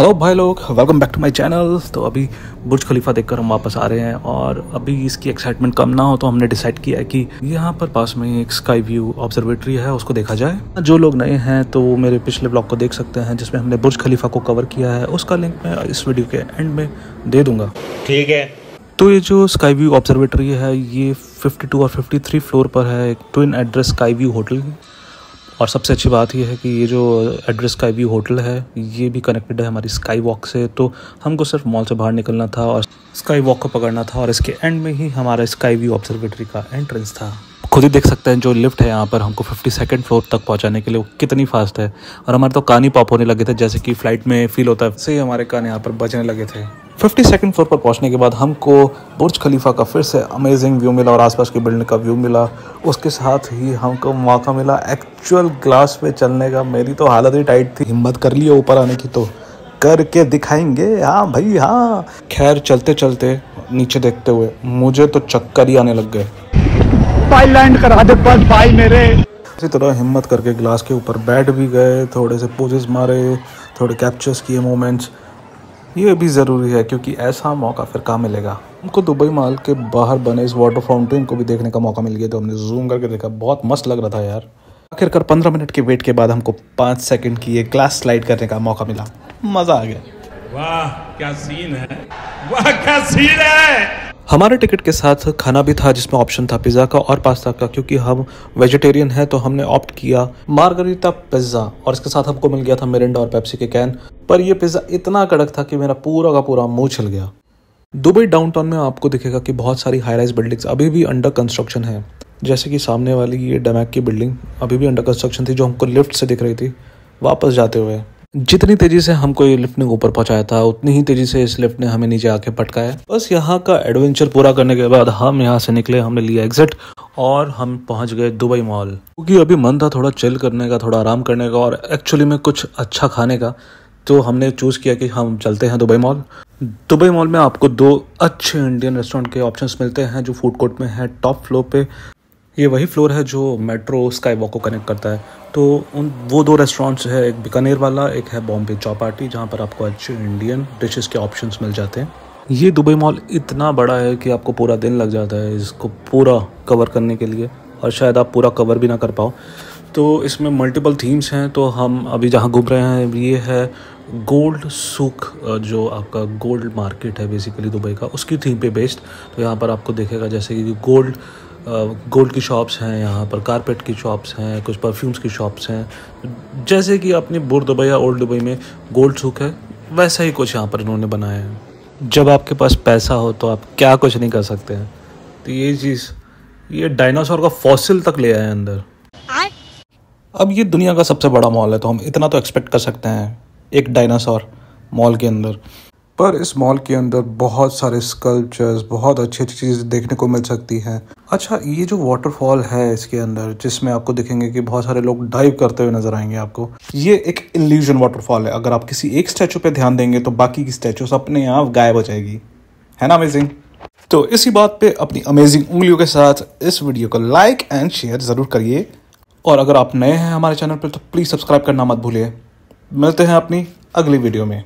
Hello भाई लोग welcome back to my channel तो अभी बुर्ज खलीफा देखकर हम वापस आ रहे हैं और अभी इसकी एक्साइटमेंट कम ना हो तो हमने डिसाइड किया है कि यहाँ पर पास में एक स्काई व्यू ऑब्जर्वेटरी है उसको देखा जाए। जो लोग नए हैं तो वो मेरे पिछले ब्लॉग को देख सकते हैं जिसमें हमने बुर्ज खलीफा को कवर किया है। उसका लिंक मैं इस वीडियो के एंड में दे दूँगा। ठीक है। तो ये जो स्काई व्यू ऑब्जर्वेटरी है ये 52 और 53 फ्लोर पर है एक twin address sky view hotel और सबसे अच्छी बात यह है कि ये जो एड्रेस स्काई व्यू होटल है, ये भी कनेक्टेड है हमारी स्काई वॉक से तो हमको सिर्फ़ मॉल से बाहर निकलना था और स्काई वॉक को पकड़ना था और इसके एंड में ही हमारा स्काई व्यू ऑब्जर्वेटरी का एंट्रेंस था। खुद ही देख सकते हैं जो लिफ्ट है यहाँ पर, हमको फिफ्टी सेकेंड फ्लोर तक पहुँचाने के लिए वो कितनी फास्ट है। और हमारे तो कान ही पॉप होने लगे थे, जैसे कि फ़्लाइट में फील होता है सही हमारे कान यहाँ पर बजने लगे थे। फिफ्टी सेकेंड फ्लोर पर पहुँचने के बाद हमको बुर्ज खलीफा का फिर से अमेजिंग व्यू मिला और आसपास की बिल्डिंग का व्यू मिला। उसके साथ ही हमको मौका मिला एक्चुअल ग्लास पे चलने का। मेरी तो हालत ही टाइट थी। हिम्मत कर लिया ऊपर आने की तो। करके दिखाएँगे। हाँ भाई हाँ। खैर चलते चलते नीचे देखते हुए मुझे तो चक्कर ही आने लग गए। लैंड करा दे बस भाई मेरे। इसी तरह हिम्मत करके ग्लास के ऊपर बैठ भी गए। थोड़े से पोजेस मारे थोड़े कैप्चर्स किए मोमेंट्स ये भी ज़रूरी है क्योंकि ऐसा मौका फिर कहाँ मिलेगा? हमको दुबई माल के बाहर बने इस वाटर फाउंटेन को भी देखने का मौका मिल गया तो हमने जूम करके देखा। बहुत मस्त लग रहा था यार। आखिरकार पंद्रह मिनट के वेट के बाद हमको पाँच सेकंड की ये ग्लास स्लाइड करने का मौका मिला। मज़ा आ गया। वाह, क्या सीन है? वाह, क्या सीन है? हमारे टिकट के साथ खाना भी था जिसमें ऑप्शन था पिज़्ज़ा का और पास्ता का, क्योंकि हम वेजिटेरियन हैं तो हमने ऑप्ट किया मार्गरीता पिज़्ज़ा और इसके साथ हमको मिल गया था मिरिंडा और पेप्सी के कैन पर यह पिज़्ज़ा इतना कड़क था कि मेरा पूरा का पूरा मुँह छिल गया। दुबई डाउनटाउन में आपको दिखेगा कि बहुत सारी हाई राइज बिल्डिंग्स अभी भी अंडर कंस्ट्रक्शन है। जैसे कि सामने वाली ये डमैक की बिल्डिंग अभी भी अंडर कंस्ट्रक्शन थी, जो हमको लिफ्ट से दिख रही थी, वापस जाते हुए। जितनी तेज़ी से हमको ये लिफ्ट ने ऊपर पहुँचाया था, उतनी ही तेज़ी से इस लिफ्ट ने हमें नीचे आके पटकाया। बस यहाँ का एडवेंचर पूरा करने के बाद हम यहाँ से निकले, हमने लिया एग्जिट और हम पहुँच गए दुबई मॉल क्योंकि अभी मन था थोड़ा चिल करने का, थोड़ा आराम करने का और एक्चुअली में कुछ अच्छा खाने का तो हमने चूज़ किया कि हम चलते हैं दुबई मॉल दुबई मॉल में आपको दो अच्छे इंडियन रेस्टोरेंट के ऑप्शंस मिलते हैं जो फ़ूड कोर्ट में है टॉप फ्लोर पे। ये वही फ्लोर है जो मेट्रो स्काई वॉक को कनेक्ट करता है। तो उन, वो दो रेस्टोरेंट्स है, एक बीकानेर वाला, एक है बॉम्बे चौपाटी, जहाँ पर आपको अच्छे इंडियन डिशेस के ऑप्शंस मिल जाते हैं। ये दुबई मॉल इतना बड़ा है कि आपको पूरा दिन लग जाता है इसको पूरा कवर करने के लिए, और शायद आप पूरा कवर भी ना कर पाओ। तो इसमें मल्टीपल थीम्स हैं तो हम अभी जहाँ घूम रहे हैं, ये है गोल्ड सुख जो आपका गोल्ड मार्केट है बेसिकली दुबई का, उसकी थीम पे बेस्ड तो यहाँ पर आपको देखेगा जैसे कि गोल्ड गोल्ड की शॉप्स हैं यहाँ पर कारपेट की शॉप्स हैं कुछ परफ्यूम्स की शॉप्स हैं। जैसे कि अपनी बुर दुबई या ओल्ड दुबई में गोल्ड सुख है वैसा ही कुछ यहाँ पर इन्होंने बनाया है। जब आपके पास पैसा हो तो आप क्या कुछ नहीं कर सकते हैं। तो ये चीज़ ये डायनासोर का फॉसिल तक ले आए अंदर। अब ये दुनिया का सबसे बड़ा मॉल है तो हम इतना तो एक्सपेक्ट कर सकते हैं एक डायनासोर मॉल के अंदर। पर इस मॉल के अंदर बहुत सारे स्कल्पचर्स बहुत अच्छी अच्छी चीज़ें देखने को मिल सकती हैं। अच्छा ये जो वाटरफॉल है इसके अंदर, जिसमें आपको दिखेंगे कि बहुत सारे लोग डाइव करते हुए नज़र आएँगे आपको, ये एक इल्यूजन वाटरफॉल है। अगर आप किसी एक स्टैचू पे ध्यान देंगे तो बाकी की स्टैचूस अपने आप गायब हो जाएगी। है ना अमेजिंग तो इसी बात पे अपनी अमेजिंग उंगलियों के साथ इस वीडियो को लाइक एंड शेयर ज़रूर करिए। और अगर आप नए हैं हमारे चैनल पर तो प्लीज़ सब्सक्राइब करना मत भूलिए। मिलते हैं अपनी अगली वीडियो में।